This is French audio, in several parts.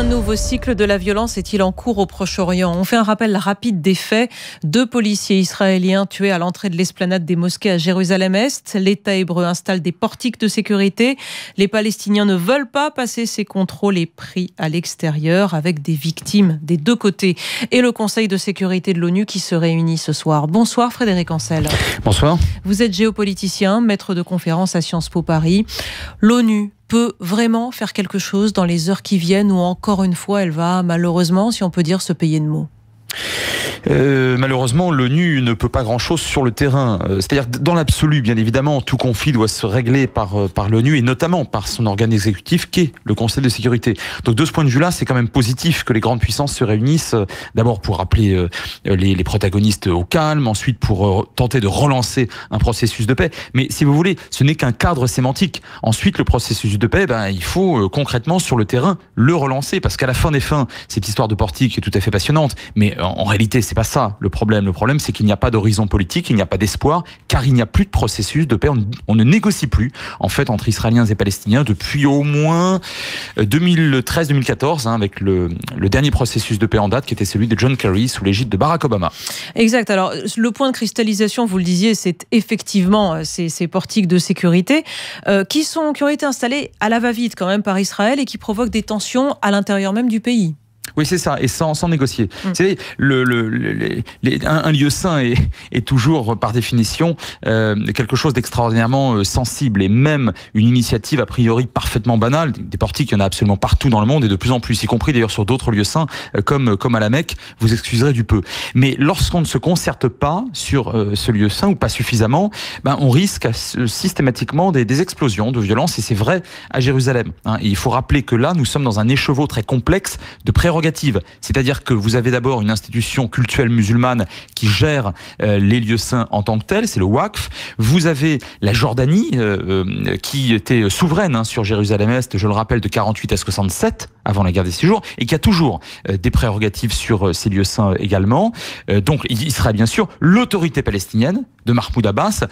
Un nouveau cycle de la violence est-il en cours au Proche-Orient On fait un rappel rapide des faits. Deux policiers israéliens tués à l'entrée de l'esplanade des mosquées à Jérusalem-Est. L'État hébreu installe des portiques de sécurité. Les Palestiniens ne veulent pas passer ces contrôles et pris à l'extérieur avec des victimes des deux côtés. Et le Conseil de sécurité de l'ONU qui se réunit ce soir. Bonsoir Frédéric Ancel. Bonsoir. Vous êtes géopoliticien, maître de conférence à Sciences Po Paris. L'ONU peut vraiment faire quelque chose dans les heures qui viennent ou encore une fois elle va malheureusement, si on peut dire, se payer de mots? Euh, malheureusement, l'ONU ne peut pas grand-chose sur le terrain. Euh, c'est-à-dire, dans l'absolu, bien évidemment, tout conflit doit se régler par, euh, par l'ONU et notamment par son organe exécutif qui est le Conseil de sécurité. Donc, de ce point de vue-là, c'est quand même positif que les grandes puissances se réunissent, d'abord pour rappeler les, les, protagonistes au calme, ensuite pour tenter de relancer un processus de paix. Mais si vous voulez, ce n'est qu'un cadre sémantique. Ensuite, le processus de paix, ben, il faut concrètement sur le terrain le relancer parce qu'à la fin des fins, cette histoire de portique est tout à fait passionnante, mais en réalité, c'est pas ça le problème. Le problème, c'est qu'il n'y a pas d'horizon politique, il n'y a pas d'espoir, car il n'y a plus de processus de paix. On, ne négocie plus, en fait, entre Israéliens et Palestiniens depuis au moins 2013-2014, hein, avec le, dernier processus de paix en date, qui était celui de John Kerry sous l'égide de Barack Obama. Exact. Alors, le point de cristallisation, vous le disiez, c'est effectivement euh, ces, portiques de sécurité euh, qui, sont, qui ont été installés à la va-vite quand même par Israël et qui provoquent des tensions à l'intérieur même du pays. Oui, c'est ça, et sans, sans négocier. Mm. Vous savez, le, le, un, lieu sain est, est, toujours, par définition, euh, quelque chose d'extraordinairement euh, sensible, et même une initiative a priori parfaitement banale. Des portiques, il y en a absolument partout dans le monde, et de plus en plus, y compris d'ailleurs sur d'autres lieux saints, euh, comme, comme à la Mecque, vous excuserez du peu. Mais lorsqu'on ne se concerte pas sur ce lieu saint, ou pas suffisamment, ben, on risque systématiquement des, des explosions de violence, et c'est vrai à Jérusalem. Hein. Et il faut rappeler que là, nous sommes dans un écheveau très complexe de c'est-à-dire que vous avez d'abord une institution culturelle musulmane qui gère euh, les lieux saints en tant que tels, c'est le Waqf. Vous avez la Jordanie euh, euh, qui était souveraine hein, sur Jérusalem-Est, je le rappelle, de 48 à 67 avant la guerre des six jours, et qui a toujours des prérogatives sur ces lieux saints également. donc il sera bien sûr l'autorité palestinienne de Mahmoud Abbas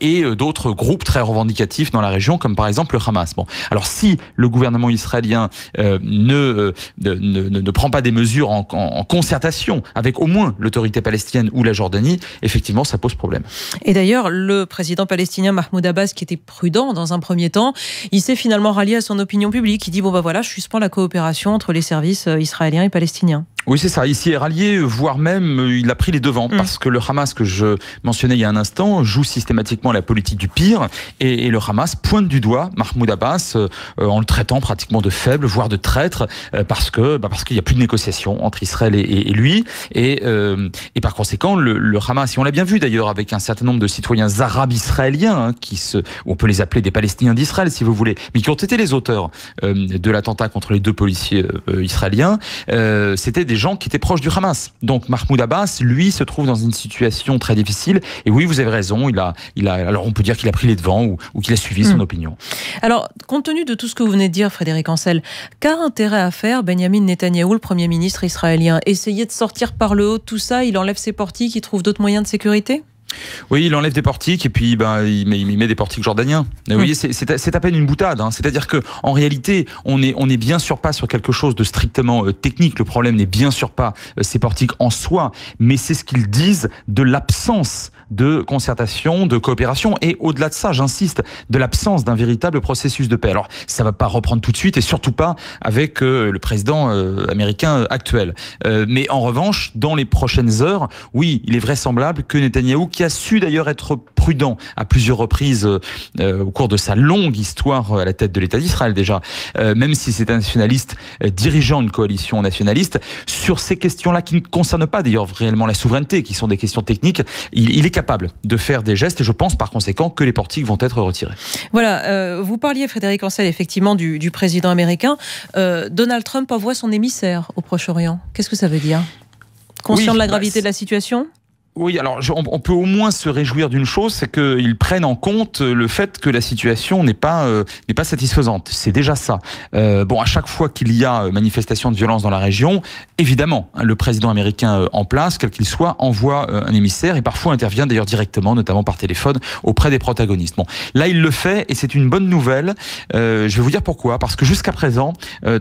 et d'autres groupes très revendicatifs dans la région, comme par exemple le Hamas. Bon, alors si le gouvernement israélien ne, ne, ne prend pas des mesures en, concertation avec au moins l'autorité palestinienne ou la Jordanie, effectivement, ça pose problème. Et d'ailleurs, le président palestinien Mahmoud Abbas, qui était prudent dans un premier temps, il s'est finalement rallié à son opinion publique. Il dit bon bah voilà, je suspends la coopération entre les services euh, israéliens et palestiniens. Oui, c'est ça. Ici est rallié, voire même euh, il a pris les devants mm. parce que le Hamas que je mentionnais il y a un instant joue systématiquement la politique du pire et, le Hamas pointe du doigt Mahmoud Abbas euh, en le traitant pratiquement de faible, voire de traître parce que bah, parce qu'il n'y a plus de négociation entre Israël et, lui et, et par conséquent le, le Hamas, et on l'a bien vu d'ailleurs avec un certain nombre de citoyens arabes israéliens hein, qui se, on peut les appeler des Palestiniens d'Israël si vous voulez, mais qui ont été les auteurs de l'attentat contre les deux policiers israéliens, c'était des des gens qui étaient proches du Hamas. Donc Mahmoud Abbas, lui, se trouve dans une situation très difficile. Et oui, vous avez raison, il a, il a, alors on peut dire qu'il a pris les devants ou, ou qu'il a suivi son hmm. opinion. Alors, compte tenu de tout ce que vous venez de dire, Frédéric Ancel, qu'a intérêt à faire Benjamin Netanyahou, le Premier ministre israélien? Essayer de sortir par le haut tout ça, il enlève ses portiques, il trouve d'autres moyens de sécurité? Oui, il enlève des portiques et puis ben, il, met, il met des portiques jordaniens. Vous voyez, c'est à peine une boutade. Hein. C'est-à-dire que en réalité, on est, on est bien sûr pas sur quelque chose de strictement euh, technique. Le problème n'est bien sûr pas euh, ces portiques en soi, mais c'est ce qu'ils disent de l'absence de concertation, de coopération et au-delà de ça, j'insiste, de l'absence d'un véritable processus de paix. Alors, ça va pas reprendre tout de suite et surtout pas avec euh, le président américain actuel. mais en revanche, dans les prochaines heures, oui, il est vraisemblable que Netanyahou, qui a su d'ailleurs être prudent à plusieurs reprises euh, au cours de sa longue histoire à la tête de l'État d'Israël déjà, euh, même si c'est un nationaliste euh, dirigeant une coalition nationaliste, sur ces questions-là qui ne concernent pas d'ailleurs réellement la souveraineté, qui sont des questions techniques, il, est capable de faire des gestes et je pense par conséquent que les portiques vont être retirés. Voilà, vous parliez Frédéric Ancel effectivement du, du président américain. Donald Trump envoie son émissaire au Proche-Orient. Qu'est-ce que ça veut dire? Conscient de la gravité de la situation? Oui, alors on, peut au moins se réjouir d'une chose, c'est qu'ils prennent en compte le fait que la situation n'est pas euh, n'est pas satisfaisante. C'est déjà ça. Euh, bon, à chaque fois qu'il y a manifestation de violence dans la région, évidemment, hein, le président américain euh, en place, quel qu'il soit, envoie un émissaire et parfois intervient d'ailleurs directement, notamment par téléphone, auprès des protagonistes. Bon, là il le fait et c'est une bonne nouvelle. je vais vous dire pourquoi. Parce que jusqu'à présent,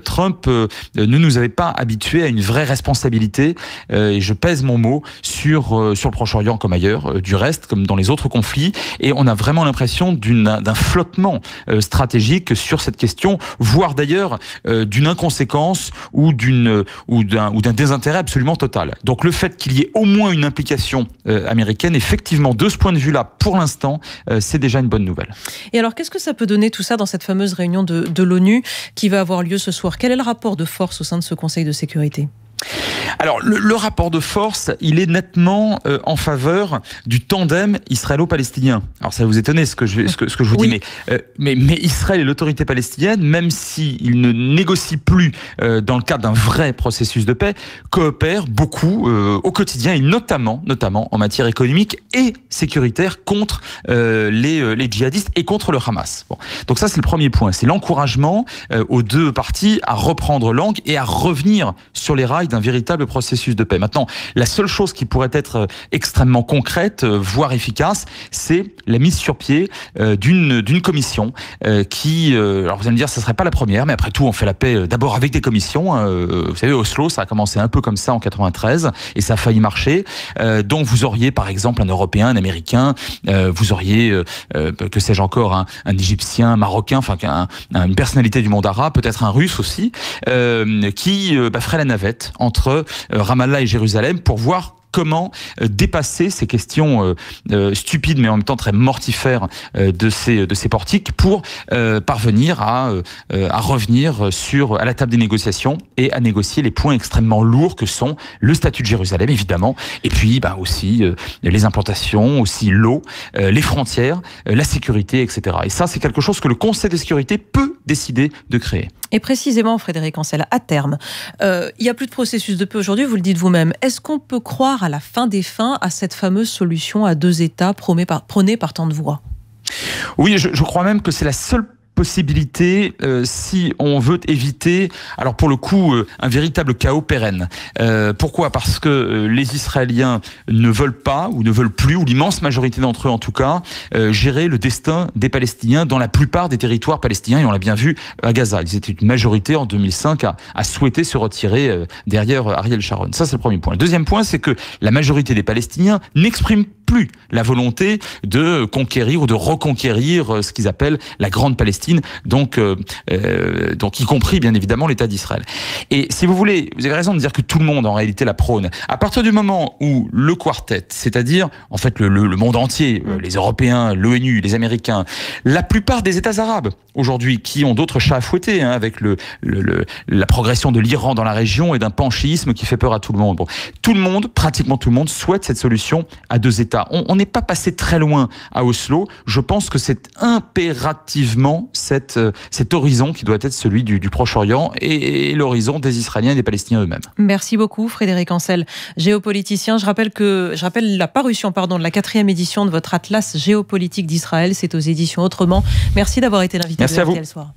Trump ne nous avait pas habitués à une vraie responsabilité. et je pèse mon mot sur sur le Proche-Orient comme ailleurs, euh, du reste, comme dans les autres conflits. Et on a vraiment l'impression d'un flottement euh, stratégique sur cette question, voire d'ailleurs euh, d'une inconséquence ou d'un désintérêt absolument total. Donc le fait qu'il y ait au moins une implication américaine, effectivement, de ce point de vue-là, pour l'instant, c'est déjà une bonne nouvelle. Et alors, qu'est-ce que ça peut donner tout ça dans cette fameuse réunion de l'ONU qui va avoir lieu ce soir? Quel est le rapport de force au sein de ce Conseil de sécurité? Alors, le, rapport de force, il est nettement euh, en faveur du tandem israélo-palestinien. Alors, ça va vous étonner ce que je, ce que, ce que je vous dis, mais, euh, mais, mais, Israël et l'autorité palestinienne, même s'ils ne négocient plus euh, dans le cadre d'un vrai processus de paix, coopèrent beaucoup au quotidien et notamment, notamment en matière économique et sécuritaire contre les, les djihadistes et contre le Hamas. Bon. Donc ça, c'est le premier point. C'est l'encouragement aux deux parties à reprendre langue et à revenir sur les rails d'un véritable processus de paix. Maintenant, la seule chose qui pourrait être euh, extrêmement concrète, euh, voire efficace, c'est la mise sur pied euh, d'une d'une commission qui, alors vous allez me dire, ce serait pas la première, mais après tout, on fait la paix d'abord avec des commissions. Hein, vous savez, Oslo, ça a commencé un peu comme ça en 93 et ça a failli marcher. donc vous auriez par exemple un Européen, un Américain, vous auriez, que sais-je encore, un, un, Égyptien, un Marocain, enfin une personnalité du monde arabe, peut-être un Russe aussi, qui bah, ferait la navette entre euh, Ramallah et Jérusalem pour voir comment euh, dépasser ces questions euh, stupides mais en même temps très mortifères de ces de ces portiques pour parvenir à à revenir sur à la table des négociations et à négocier les points extrêmement lourds que sont le statut de Jérusalem évidemment et puis bah, aussi les implantations aussi l'eau les frontières la sécurité etc et ça c'est quelque chose que le Conseil de sécurité peut décider de créer. Et précisément Frédéric Ancel à terme il y a plus de processus de paix aujourd'hui vous le dites vous-même. Est-ce qu'on peut croire à la fin des fins à cette fameuse solution à deux États prônée par, par tant de voix? Oui, je, je crois même que c'est la seule possibilité euh, si on veut éviter, alors pour le coup, euh, un véritable chaos pérenne. Euh, pourquoi? Parce que les Israéliens ne veulent pas ou ne veulent plus, ou l'immense majorité d'entre eux en tout cas, gérer le destin des Palestiniens dans la plupart des territoires palestiniens, et on l'a bien vu à Gaza. Ils étaient une majorité en 2005 à, à souhaiter se retirer derrière Ariel Sharon. Ça, c'est le premier point. Le deuxième point, c'est que la majorité des Palestiniens n'expriment plus la volonté de conquérir ou de reconquérir ce qu'ils appellent la Grande Palestine donc, euh, euh, donc y compris bien évidemment l'État d'Israël. Et si vous voulez, vous avez raison de dire que tout le monde en réalité la prône. À partir du moment où le quartet, c'est-à-dire en fait le, le, monde entier, euh, les Européens, l'ONU, les Américains, la plupart des États arabes aujourd'hui qui ont d'autres chats à fouetter hein, avec le, le, la progression de l'Iran dans la région et d'un panchisme qui fait peur à tout le monde. Bon, tout le monde, pratiquement tout le monde, souhaite cette solution à deux États. On n'est pas passé très loin à Oslo. Je pense que c'est impérativement cette, euh, cet horizon qui doit être celui du, Proche-Orient et, l'horizon des Israéliens et des Palestiniens eux-mêmes. Merci beaucoup Frédéric Ancel, géopoliticien. Je rappelle que je rappelle la parution pardon de la quatrième édition de votre atlas géopolitique d'Israël. C'est aux éditions Autrement. Merci d'avoir été l'invité de RTL Soir.